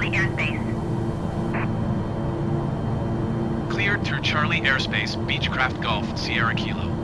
Charlie airspace. Cleared through Charlie airspace, Beechcraft Golf, Sierra Kilo.